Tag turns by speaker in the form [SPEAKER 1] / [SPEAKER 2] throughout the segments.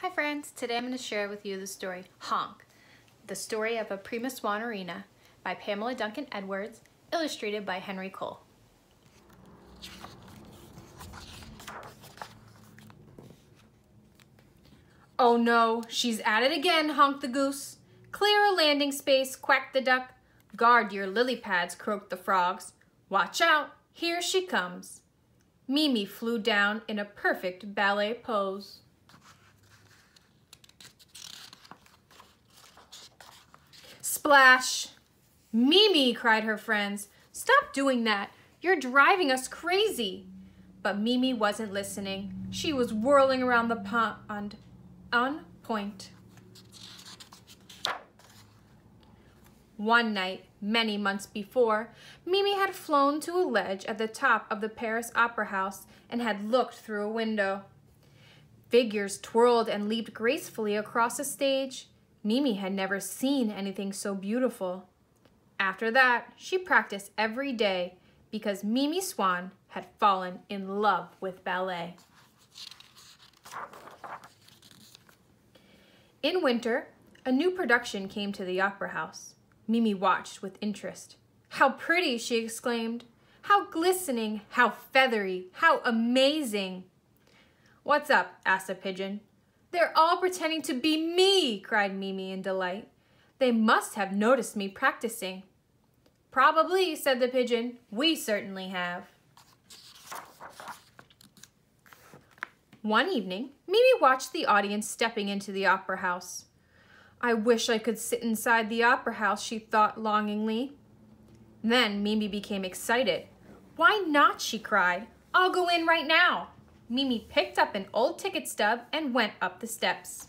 [SPEAKER 1] Hi friends, today I'm going to share with you the story Honk, the story of a prima Swanerina by Pamela Duncan Edwards, illustrated by Henry Cole. Oh no, she's at it again, honked the goose. Clear a landing space, quacked the duck. Guard your lily pads, croaked the frogs. Watch out, here she comes. Mimi flew down in a perfect ballet pose. Splash! Mimi, cried her friends. Stop doing that. You're driving us crazy. But Mimi wasn't listening. She was whirling around the pond on point. One night, many months before, Mimi had flown to a ledge at the top of the Paris Opera House and had looked through a window. Figures twirled and leaped gracefully across a stage. Mimi had never seen anything so beautiful. After that, she practiced every day because Mimi Swan had fallen in love with ballet. In winter, a new production came to the opera house. Mimi watched with interest. How pretty, she exclaimed. How glistening, how feathery, how amazing. What's up? asked a pigeon. They're all pretending to be me, cried Mimi in delight. They must have noticed me practicing. Probably, said the pigeon. We certainly have. One evening, Mimi watched the audience stepping into the opera house. I wish I could sit inside the opera house, she thought longingly. Then Mimi became excited. Why not, she cried. I'll go in right now. Mimi picked up an old ticket stub and went up the steps.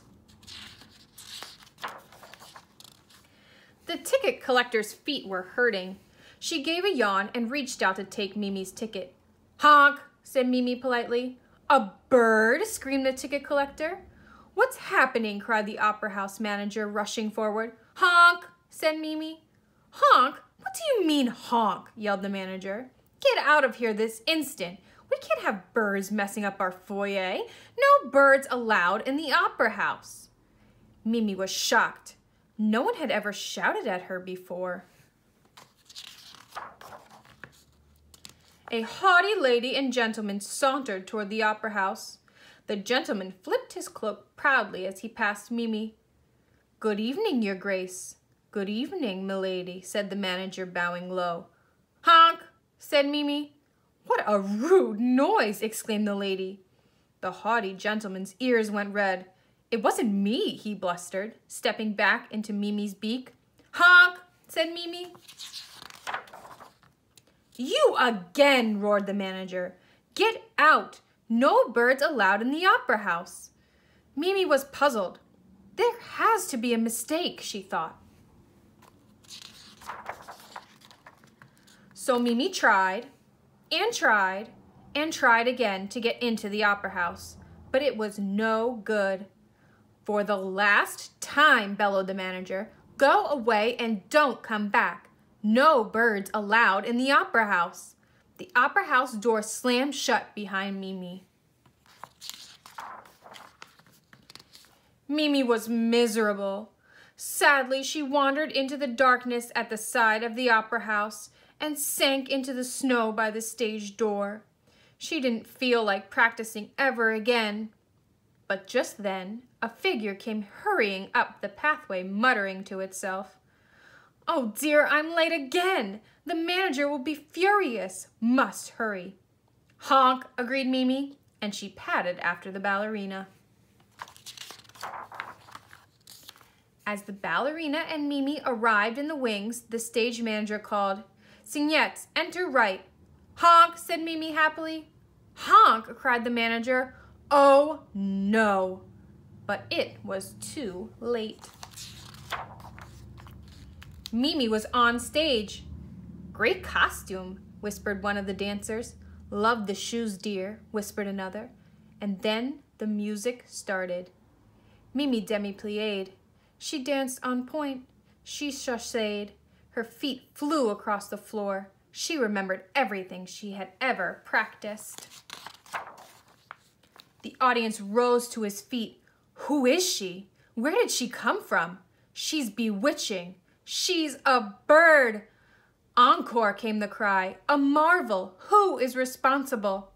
[SPEAKER 1] The ticket collector's feet were hurting. She gave a yawn and reached out to take Mimi's ticket. Honk, said Mimi politely. A bird, screamed the ticket collector. What's happening? cried the opera house manager, rushing forward. Honk, said Mimi. Honk? What do you mean honk? yelled the manager. Get out of here this instant. We can't have birds messing up our foyer. No birds allowed in the opera house. Mimi was shocked. No one had ever shouted at her before. A haughty lady and gentleman sauntered toward the opera house. The gentleman flipped his cloak proudly as he passed Mimi. Good evening, your grace. Good evening, milady, said the manager, bowing low. Honk, said Mimi. What a rude noise, exclaimed the lady. The haughty gentleman's ears went red. It wasn't me, he blustered, stepping back into Mimi's beak. Honk, said Mimi. You again, roared the manager. Get out. No birds allowed in the opera house. Mimi was puzzled. There has to be a mistake, she thought. So Mimi tried and tried and tried again to get into the opera house, but it was no good. For the last time, bellowed the manager, go away and don't come back. No birds allowed in the opera house. The opera house door slammed shut behind Mimi. Mimi was miserable. Sadly, she wandered into the darkness at the side of the opera house and sank into the snow by the stage door. She didn't feel like practicing ever again. But just then, a figure came hurrying up the pathway, muttering to itself. Oh dear, I'm late again. The manager will be furious. Must hurry. Honk, agreed Mimi, and she padded after the ballerina. As the ballerina and Mimi arrived in the wings, the stage manager called, Cygnets, enter right. Honk, said Mimi happily. Honk, cried the manager. Oh, no. But it was too late. Mimi was on stage. Great costume, whispered one of the dancers. Love the shoes, dear, whispered another. And then the music started. Mimi demi-plied. She danced on point. She chassed. Her feet flew across the floor. She remembered everything she had ever practiced. The audience rose to his feet. Who is she? Where did she come from? She's bewitching. She's a bird. Encore came the cry. A marvel. Who is responsible?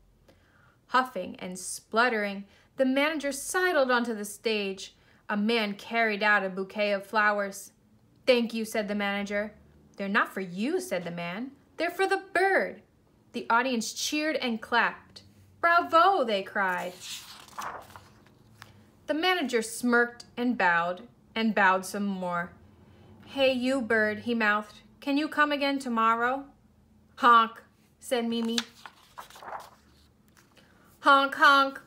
[SPEAKER 1] Huffing and spluttering, the manager sidled onto the stage. A man carried out a bouquet of flowers. Thank you, said the manager. They're not for you, said the man. They're for the bird. The audience cheered and clapped. Bravo, they cried. The manager smirked and bowed and bowed some more. Hey, you bird, he mouthed. Can you come again tomorrow? Honk, said Mimi. Honk, honk,